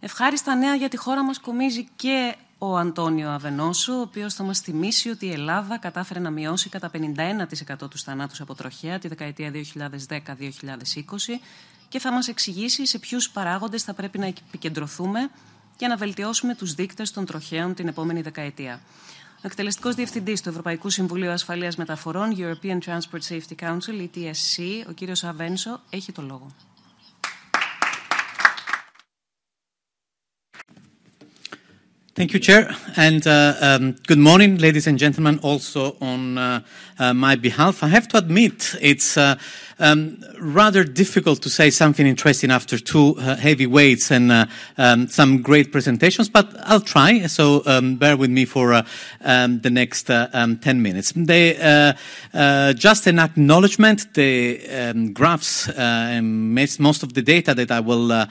Ευχάριστα νέα για τη χώρα μας κομίζει και ο Αντώνιο Αβενόσο, ο οποίος θα μας θυμίσει ότι η Ελλάδα κατάφερε να μειώσει κατά 51% τους θανάτους από τροχέα τη δεκαετία 2010-2020 και θα μας εξηγήσει σε ποιους παράγοντες θα πρέπει να επικεντρωθούμε για να βελτιώσουμε τους δείκτες των τροχαίων την επόμενη δεκαετία. Ο εκτελεστικός διευθυντής του Ευρωπαϊκού Συμβουλίου Ασφαλείας Μεταφορών, European Transport Safety Council, ETSC, ο κύριος Αβένσο, έχει το λόγο. Thank you, Chair, and uh, um, good morning, ladies and gentlemen, also on uh, uh, my behalf. I have to admit it's uh, um, rather difficult to say something interesting after two uh, heavy weights and uh, um, some great presentations, but I'll try, so um, bear with me for um, the next um, 10 minutes. They, just an acknowledgement, the graphs and most of the data that I will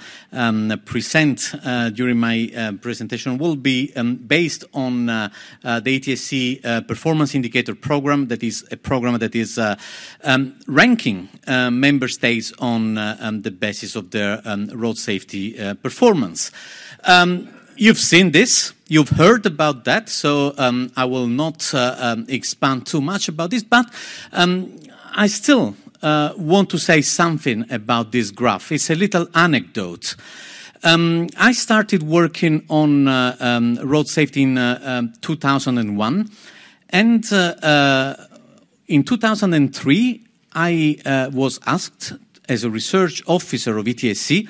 present during my presentation will be um, based on uh, uh, the ETSC uh, performance indicator program, that is a program that is uh, um, ranking uh, member states on uh, um, the basis of their um, road safety performance. Um, you've seen this, you've heard about that, so I will not expand too much about this, but I still want to say something about this graph. It's a little anecdote. Um, I started working on uh, um, road safety in uh, um, 2001, and uh, uh, in 2003, I uh, was asked as a research officer of ETSC.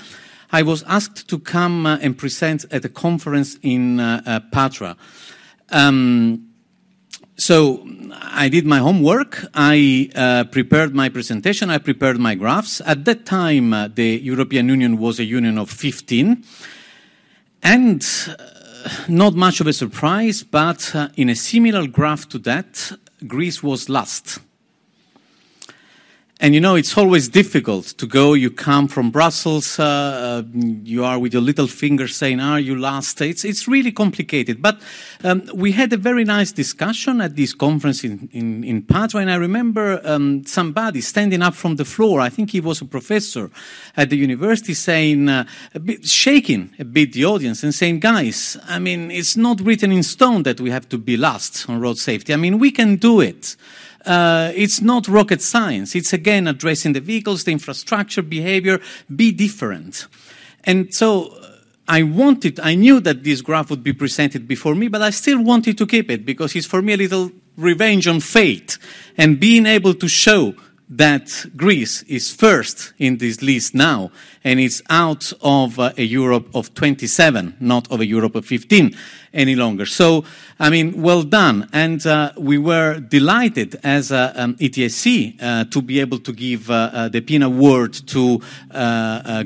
I was asked to come uh, and present at a conference in Patra. Um, so I did my homework. I uh, prepared my presentation. I prepared my graphs. At that time, uh, the European Union was a union of 15. And uh, not much of a surprise, but uh, in a similar graph to that, Greece was last. And you know, it's always difficult to go. You come from Brussels, uh, uh, you are with your little finger saying, Are you last? It's, it's really complicated. But um, we had a very nice discussion at this conference in, in, in Patra, and I remember um, somebody standing up from the floor, I think he was a professor at the university, saying, uh, a bit, shaking a bit the audience and saying, Guys, I mean, it's not written in stone that we have to be last on road safety. I mean, we can do it. Uh, it's not rocket science. It's again addressing the vehicles, the infrastructure, behavior, be different. And so uh, I wanted, I knew that this graph would be presented before me, but I still wanted to keep it because it's for me a little revenge on fate and being able to show that Greece is first in this list now, and it's out of uh, a Europe of 27, not of a Europe of 15 any longer. So, I mean, well done. And uh, we were delighted as uh, um, ETSC uh, to be able to give uh, uh, the PIN award to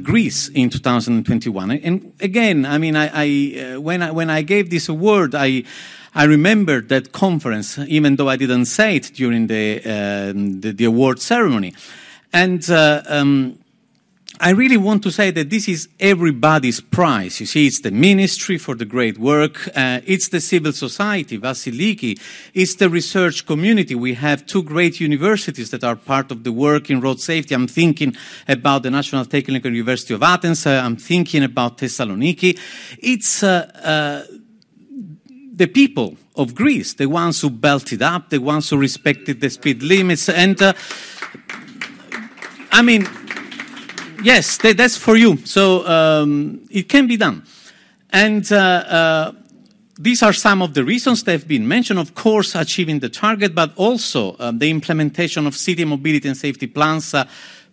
Greece in 2021. And again, I mean, I, I when I when I gave this award, I I remember that conference, even though I didn't say it during the, uh, the, the, award ceremony. And uh, um, I really want to say that this is everybody's prize. You see, it's the ministry for the great work. Uh, it's the civil society, Vasiliki. It's the research community. We have two great universities that are part of the work in road safety. I'm thinking about the National Technical University of Athens. Uh, I'm thinking about Thessaloniki. It's uh, uh the people of Greece, the ones who belted up, the ones who respected the speed limits. And uh, I mean, yes, that, that's for you. So um, it can be done. And uh, uh, these are some of the reasons that have been mentioned. Of course, achieving the target, but also um, the implementation of city mobility and safety plans uh,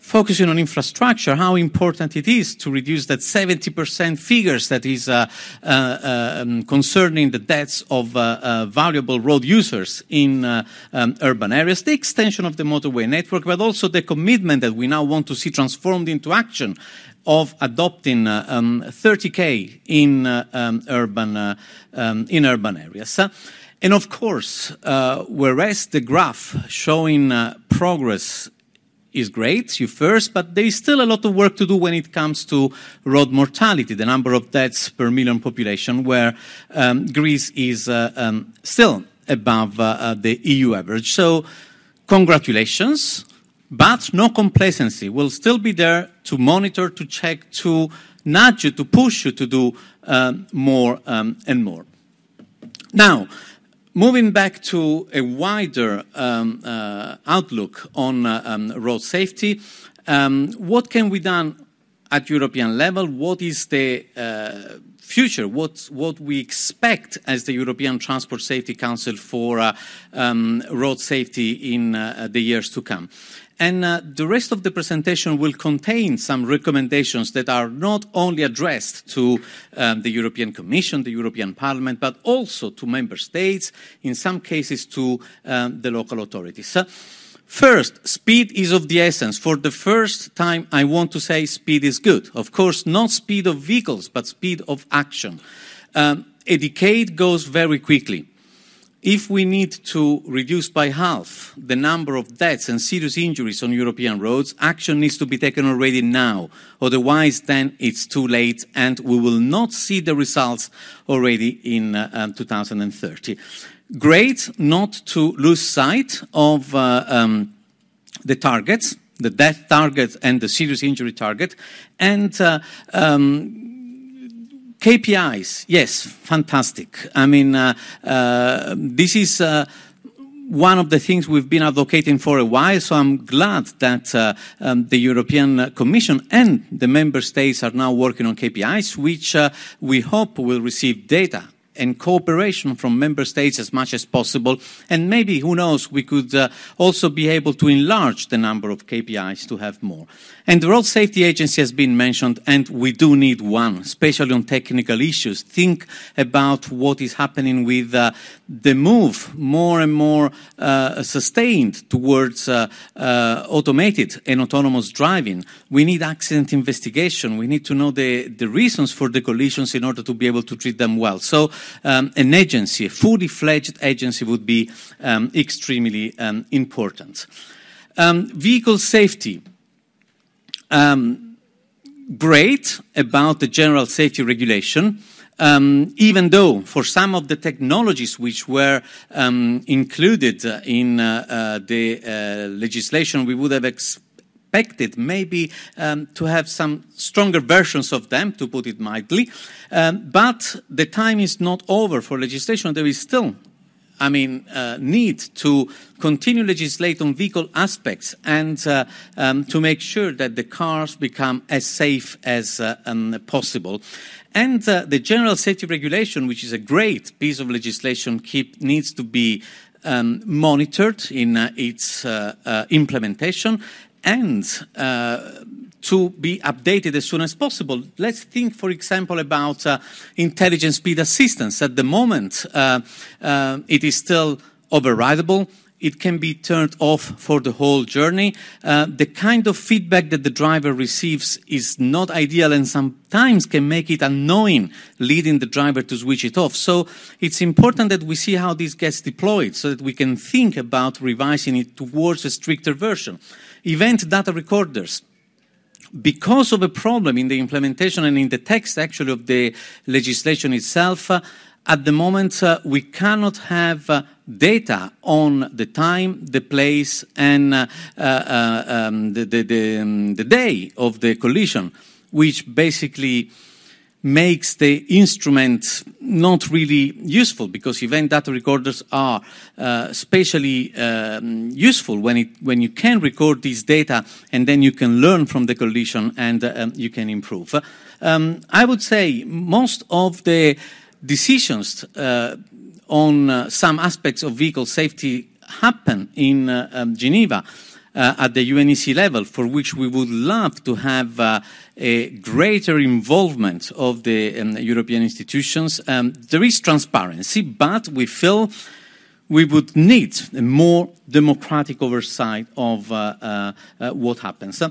focusing on infrastructure, how important it is to reduce that 70% figures that is uh, uh, uh, um, concerning the deaths of uh, uh, valuable road users in uh, um, urban areas, the extension of the motorway network, but also the commitment that we now want to see transformed into action of adopting um, 30k in um, urban um, in urban areas. And of course, whereas the graph showing progress is great, you first, but there is still a lot of work to do when it comes to road mortality, the number of deaths per million population, where um, Greece is uh, um, still above uh, uh, the EU average. So, congratulations, but no complacency. We'll still be there to monitor, to check, to nudge you, to push you to do um, more um, and more. Now, moving back to a wider um, uh, outlook on uh, um, road safety, um, what can be done at European level? What is the uh, future, what, what we expect as the European Transport Safety Council for uh, um, road safety in uh, the years to come. And uh, the rest of the presentation will contain some recommendations that are not only addressed to um, the European Commission, the European Parliament, but also to member states, in some cases to um, the local authorities. First, speed is of the essence. For the first time, I want to say speed is good. Of course, not speed of vehicles, but speed of action. Um, a decade goes very quickly. If we need to reduce by half the number of deaths and serious injuries on European roads, action needs to be taken already now. Otherwise, then it's too late and we will not see the results already in uh, um, 2030 great not to lose sight of uh, um, the targets, the death target and the serious injury target, and uh, um, KPIs, yes, fantastic. I mean, uh, uh, this is uh, one of the things we've been advocating for a while, so I'm glad that uh, um, the European Commission and the member states are now working on KPIs, which uh, we hope will receive data and cooperation from member states as much as possible. And maybe, who knows, we could uh, also be able to enlarge the number of KPIs to have more. And the Road Safety Agency has been mentioned, and we do need one, especially on technical issues. Think about what is happening with uh, the move more and more uh, sustained towards uh, uh, automated and autonomous driving. We need accident investigation. We need to know the, the reasons for the collisions in order to be able to treat them well. So um, an agency, a fully fledged agency would be um, extremely um, important. Um, vehicle safety um, great about the general safety regulation. Um, even though for some of the technologies which were um, included in uh, uh, the uh, legislation, we would have expected maybe um, to have some stronger versions of them, to put it mildly. Um, but the time is not over for legislation. There is still I mean, uh, need to continue legislate on vehicle aspects and uh, um, to make sure that the cars become as safe as uh, um, possible. And uh, the general safety regulation, which is a great piece of legislation, keep, needs to be um, monitored in uh, its uh, implementation and to be updated as soon as possible. Let's think, for example, about uh, intelligent speed assistance. At the moment, uh, uh, it is still overridable. It can be turned off for the whole journey. Uh, the kind of feedback that the driver receives is not ideal and sometimes can make it annoying, leading the driver to switch it off. So it's important that we see how this gets deployed so that we can think about revising it towards a stricter version. Event data recorders. Because of a problem in the implementation and in the text actually of the legislation itself, uh, at the moment uh, we cannot have uh, data on the time, the place, and uh, uh, um, the, the, the, um, the day of the collision, which basically makes the instrument not really useful because event data recorders are uh, especially um, useful when, it, when you can record these data and then you can learn from the collision and uh, um, you can improve. Um, I would say most of the decisions uh, on uh, some aspects of vehicle safety happen in uh, um, Geneva at the UNECE level, for which we would love to have uh, a greater involvement of the um, European institutions. Um, there is transparency, but we feel we would need a more democratic oversight of uh, uh, uh what happens.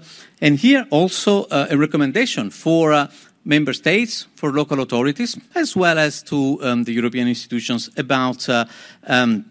and here also uh, a recommendation for uh, member states, for local authorities, as well as to um, the European institutions about um,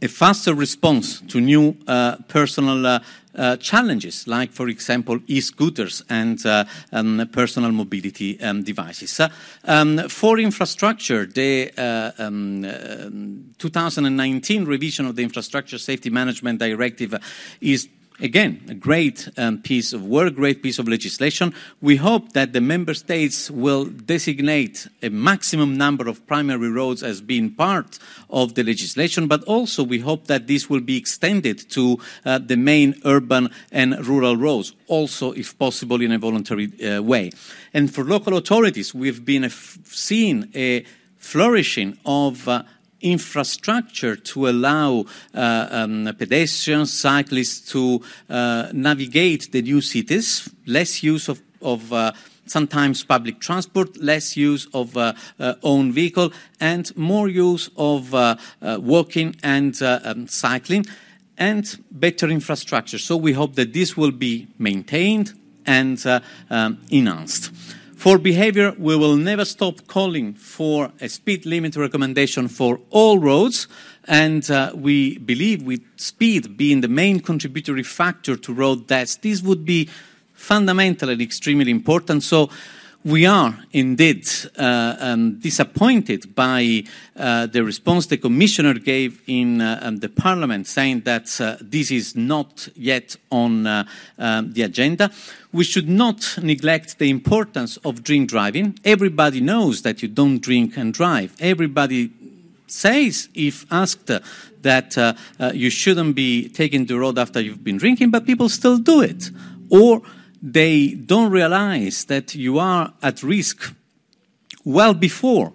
a faster response to new uh, personal uh, uh, challenges, like, for example, e-scooters and uh, um, personal mobility um, devices. Uh, um, for infrastructure, the uh, um, 2019 revision of the Infrastructure Safety Management Directive is again, a great um, piece of work, great piece of legislation. We hope that the member states will designate a maximum number of primary roads as being part of the legislation, but also we hope that this will be extended to uh, the main urban and rural roads, also, if possible, in a voluntary uh, way. And for local authorities, we've been seeing a flourishing of uh, infrastructure to allow uh, um, pedestrians, cyclists to uh, navigate the new cities, less use of, of uh, sometimes public transport, less use of uh, uh, own vehicle, and more use of uh, walking and um, cycling, and better infrastructure. So we hope that this will be maintained and um, enhanced. For behavior, we will never stop calling for a speed limit recommendation for all roads, and uh, we believe with speed being the main contributory factor to road deaths, this would be fundamental and extremely important. So we are indeed uh, um, disappointed by uh, the response the Commissioner gave in uh, um, the Parliament, saying that uh, this is not yet on uh, um, the agenda. We should not neglect the importance of drink driving. Everybody knows that you don't drink and drive. Everybody says, if asked, that uh, you shouldn't be taking the road after you've been drinking, but people still do it. Or they don't realize that you are at risk well before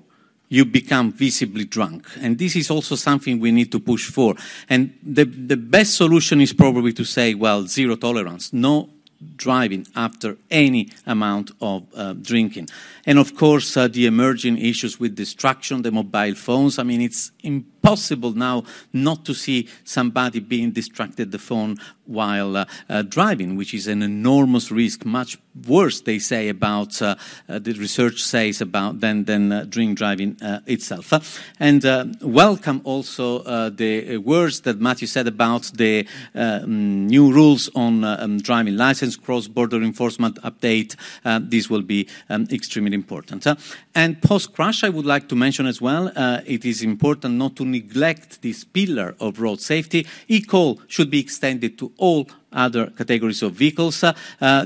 you become visibly drunk. And this is also something we need to push for. And the, the best solution is probably to say, well, zero tolerance, no driving after any amount of uh, drinking. And of course, uh, the emerging issues with distraction, the mobile phones. I mean, it's impossible now not to see somebody being distracted the phone while uh, uh, driving, which is an enormous risk, much worse, they say, about uh, uh the research says about than, than uh, drink driving uh, itself. and welcome also the words that Matthew said about the um, new rules on um, driving license, cross-border enforcement update. this will be um, extremely important. and post-crash, I would like to mention as well, it is important not to neglect this pillar of road safety. E-call should be extended to all other categories of vehicles. Uh,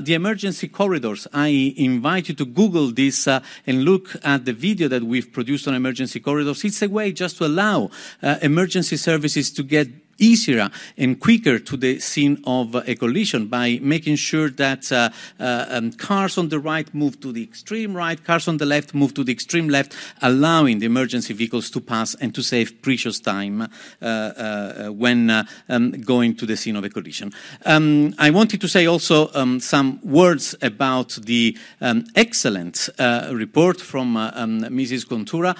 the emergency corridors, I invite you to Google this uh, and look at the video that we've produced on emergency corridors. It's a way just to allow uh, emergency services to get easier and quicker to the scene of a collision by making sure that uh, uh, um, cars on the right move to the extreme right, cars on the left move to the extreme left, allowing the emergency vehicles to pass and to save precious time uh, uh when uh, um, going to the scene of a collision. Um, I wanted to say also um, some words about the um, excellent uh, report from Mrs. Kountoura.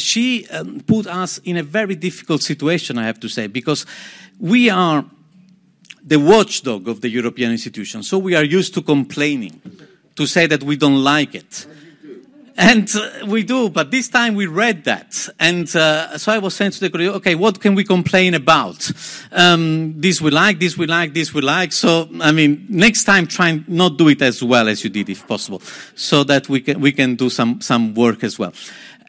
she put us in a very difficult situation, I have to say, because we are the watchdog of the European institutions, so we are used to complaining, to say that we don't like it. And uh, we do, but this time we read that. And uh, so I was saying to the colleague, okay, what can we complain about? Um, this we like, this we like, this we like. So, I mean, next time try and not do it as well as you did if possible, so that we can, we can do some, some work as well.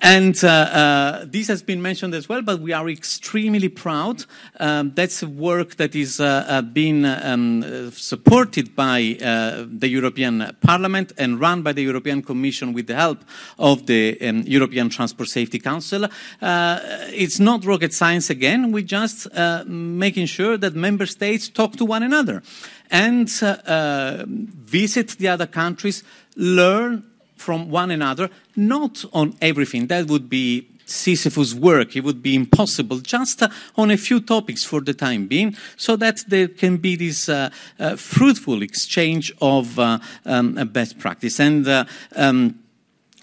And uh, uh, this has been mentioned as well, but we are extremely proud. Um, that's a work that is uh, uh being um, supported by uh, the European Parliament and run by the European Commission with the help of the um, European Transport Safety Council. Uh, it's not rocket science again. We're just making sure that member states talk to one another and visit the other countries, learn from one another, not on everything. That would be Sisyphus work. It would be impossible just uh, on a few topics for the time being, so that there can be this uh, uh, fruitful exchange of uh, um, best practice. And uh, um,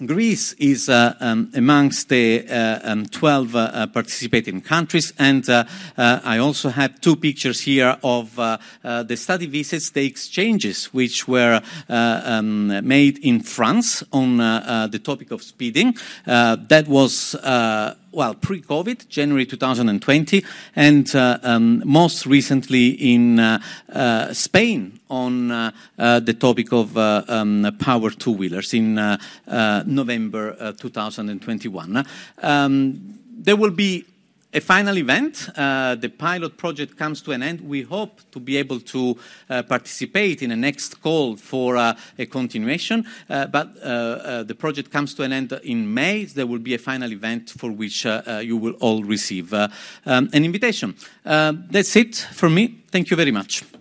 Greece is uh, um, amongst the uh, um, 12 uh, uh, participating countries, and uh, uh, I also have two pictures here of the study visits, the exchanges which were um, made in France on the topic of speeding. that was well, pre-COVID, January 2020, and uh, um, most recently in uh, uh, Spain on uh, uh, the topic of uh, um, power two-wheelers in November 2021. Um, there will be a final event. Uh, the pilot project comes to an end. We hope to be able to uh, participate in a next call for uh, a continuation, uh, but uh, uh, the project comes to an end in May. There will be a final event for which you will all receive um, an invitation. that's it for me. Thank you very much.